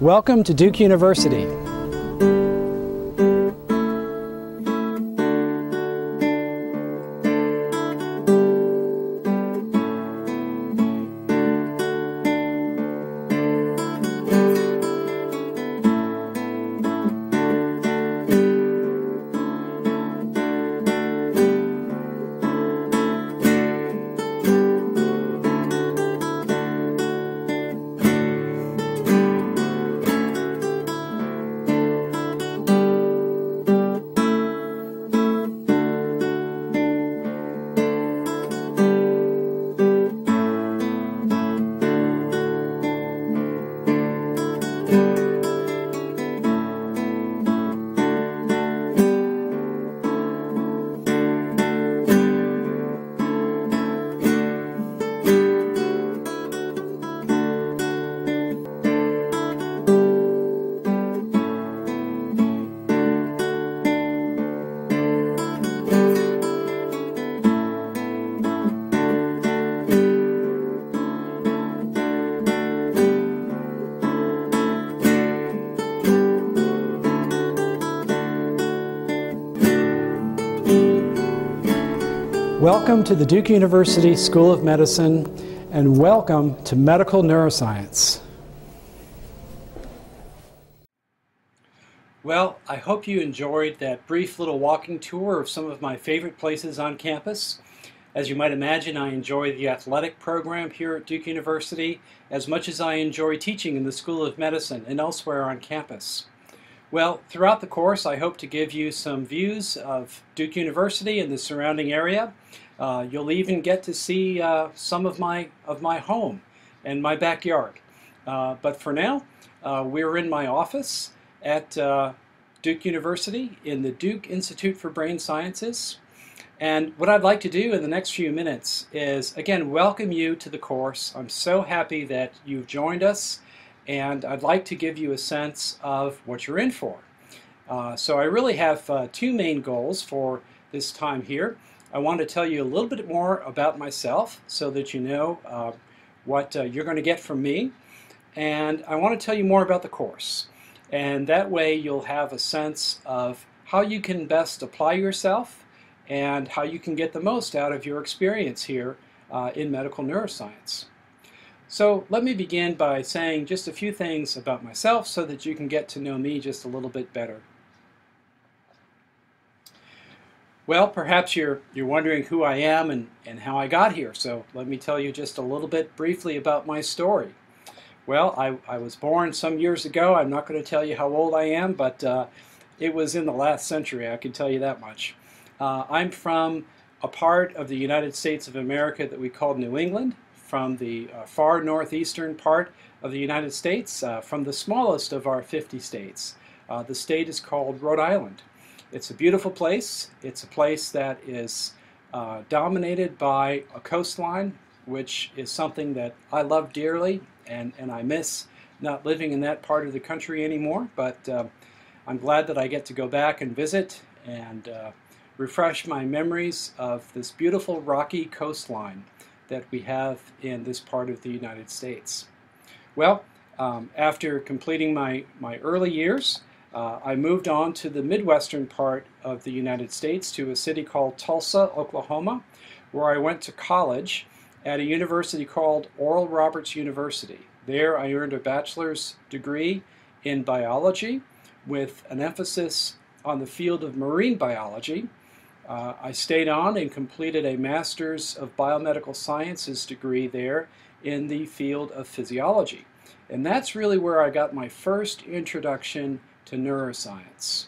Welcome to Duke University. Welcome to the Duke University School of Medicine and welcome to Medical Neuroscience. Well, I hope you enjoyed that brief little walking tour of some of my favorite places on campus. As you might imagine, I enjoy the athletic program here at Duke University as much as I enjoy teaching in the School of Medicine and elsewhere on campus. Well, throughout the course, I hope to give you some views of Duke University and the surrounding area. Uh, you'll even get to see uh, some of my, of my home and my backyard. Uh, but for now, uh, we're in my office at uh, Duke University in the Duke Institute for Brain Sciences. And what I'd like to do in the next few minutes is, again, welcome you to the course. I'm so happy that you've joined us and I'd like to give you a sense of what you're in for. Uh, so I really have uh, two main goals for this time here. I want to tell you a little bit more about myself so that you know uh, what uh, you're going to get from me. And I want to tell you more about the course. And that way you'll have a sense of how you can best apply yourself and how you can get the most out of your experience here uh, in medical neuroscience. So let me begin by saying just a few things about myself so that you can get to know me just a little bit better. Well, perhaps you're, you're wondering who I am and, and how I got here, so let me tell you just a little bit briefly about my story. Well, I, I was born some years ago. I'm not going to tell you how old I am, but uh, it was in the last century, I can tell you that much. Uh, I'm from a part of the United States of America that we call New England from the uh, far northeastern part of the United States, uh, from the smallest of our 50 states. Uh, the state is called Rhode Island. It's a beautiful place. It's a place that is uh, dominated by a coastline, which is something that I love dearly and, and I miss not living in that part of the country anymore, but uh, I'm glad that I get to go back and visit and uh, refresh my memories of this beautiful rocky coastline that we have in this part of the United States? Well, um, after completing my, my early years, uh, I moved on to the Midwestern part of the United States to a city called Tulsa, Oklahoma, where I went to college at a university called Oral Roberts University. There I earned a bachelor's degree in biology with an emphasis on the field of marine biology uh, I stayed on and completed a Master's of Biomedical Sciences degree there in the field of physiology. And that's really where I got my first introduction to neuroscience.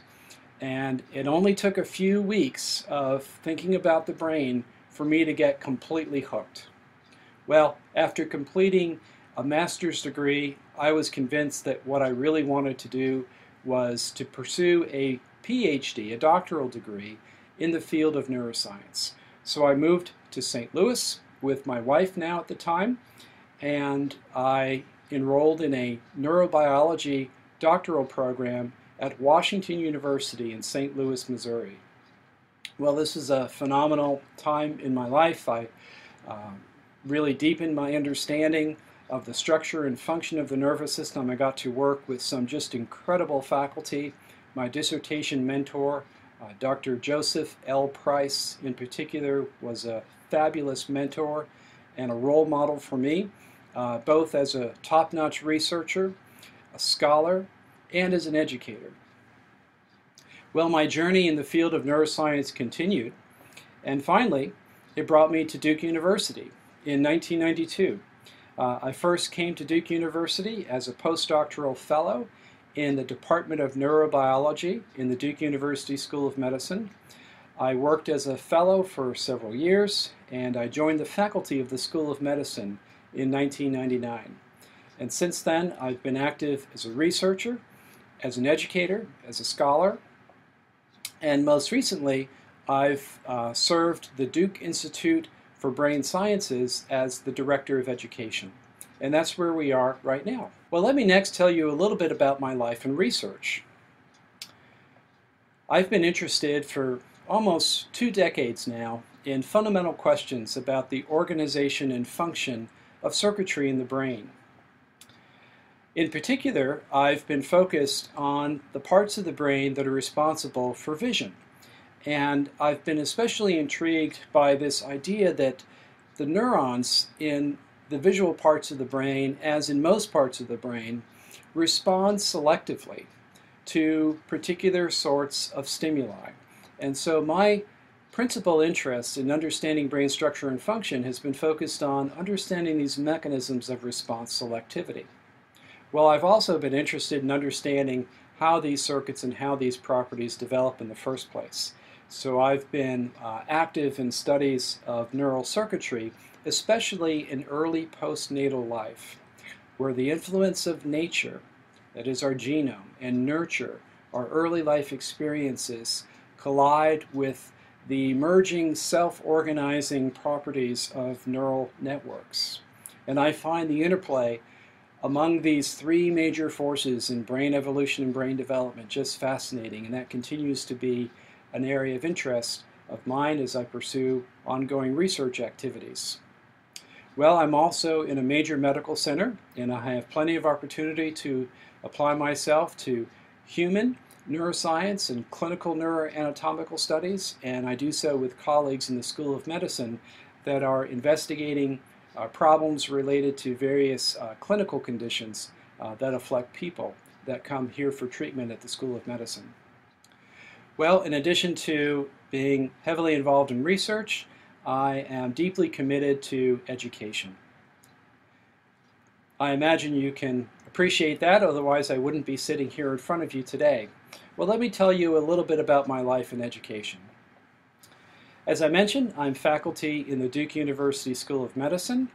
And it only took a few weeks of thinking about the brain for me to get completely hooked. Well, after completing a master's degree, I was convinced that what I really wanted to do was to pursue a PhD, a doctoral degree, in the field of neuroscience. So I moved to St. Louis with my wife now at the time, and I enrolled in a neurobiology doctoral program at Washington University in St. Louis, Missouri. Well, this is a phenomenal time in my life. I uh, really deepened my understanding of the structure and function of the nervous system. I got to work with some just incredible faculty. My dissertation mentor, uh, Dr. Joseph L. Price, in particular, was a fabulous mentor and a role model for me, uh, both as a top-notch researcher, a scholar, and as an educator. Well, my journey in the field of neuroscience continued, and finally, it brought me to Duke University in 1992. Uh, I first came to Duke University as a postdoctoral fellow in the Department of Neurobiology in the Duke University School of Medicine. I worked as a fellow for several years, and I joined the faculty of the School of Medicine in 1999. And since then, I've been active as a researcher, as an educator, as a scholar, and most recently, I've uh, served the Duke Institute for Brain Sciences as the Director of Education. And that's where we are right now. Well, let me next tell you a little bit about my life and research. I've been interested for almost two decades now in fundamental questions about the organization and function of circuitry in the brain. In particular, I've been focused on the parts of the brain that are responsible for vision. And I've been especially intrigued by this idea that the neurons in the visual parts of the brain, as in most parts of the brain, respond selectively to particular sorts of stimuli. And so my principal interest in understanding brain structure and function has been focused on understanding these mechanisms of response selectivity. Well, I've also been interested in understanding how these circuits and how these properties develop in the first place. So I've been uh, active in studies of neural circuitry, especially in early postnatal life, where the influence of nature, that is our genome, and nurture, our early life experiences, collide with the emerging self-organizing properties of neural networks. And I find the interplay among these three major forces in brain evolution and brain development just fascinating, and that continues to be an area of interest of mine as I pursue ongoing research activities. Well, I'm also in a major medical center and I have plenty of opportunity to apply myself to human neuroscience and clinical neuroanatomical studies and I do so with colleagues in the School of Medicine that are investigating uh, problems related to various uh, clinical conditions uh, that affect people that come here for treatment at the School of Medicine. Well, in addition to being heavily involved in research, I am deeply committed to education. I imagine you can appreciate that, otherwise I wouldn't be sitting here in front of you today. Well, let me tell you a little bit about my life in education. As I mentioned, I'm faculty in the Duke University School of Medicine,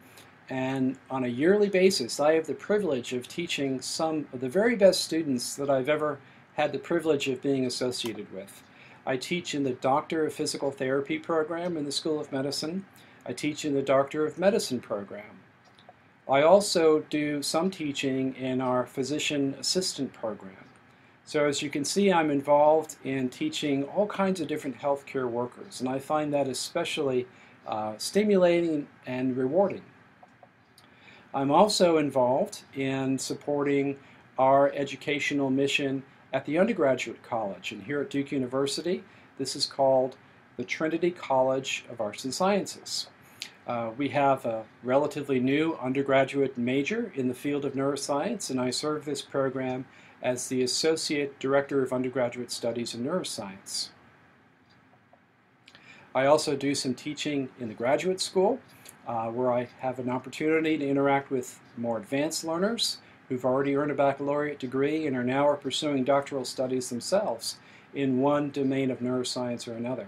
and on a yearly basis, I have the privilege of teaching some of the very best students that I've ever had the privilege of being associated with. I teach in the Doctor of Physical Therapy program in the School of Medicine. I teach in the Doctor of Medicine program. I also do some teaching in our Physician Assistant program. So as you can see, I'm involved in teaching all kinds of different healthcare workers, and I find that especially uh, stimulating and rewarding. I'm also involved in supporting our educational mission at the undergraduate college. And here at Duke University, this is called the Trinity College of Arts and Sciences. Uh, we have a relatively new undergraduate major in the field of neuroscience, and I serve this program as the Associate Director of Undergraduate Studies in Neuroscience. I also do some teaching in the graduate school, uh, where I have an opportunity to interact with more advanced learners who've already earned a baccalaureate degree and are now are pursuing doctoral studies themselves in one domain of neuroscience or another.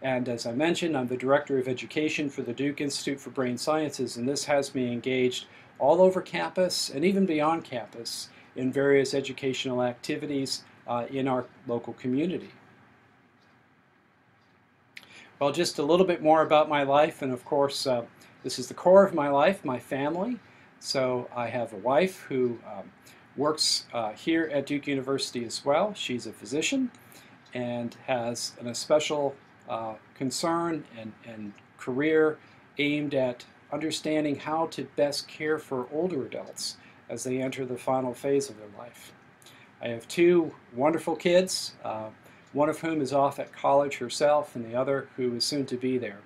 And as I mentioned, I'm the Director of Education for the Duke Institute for Brain Sciences, and this has me engaged all over campus and even beyond campus in various educational activities uh, in our local community. Well, just a little bit more about my life, and of course, uh, this is the core of my life, my family. So I have a wife who um, works uh, here at Duke University as well. She's a physician and has an, a special uh, concern and, and career aimed at understanding how to best care for older adults as they enter the final phase of their life. I have two wonderful kids, uh, one of whom is off at college herself, and the other who is soon to be there.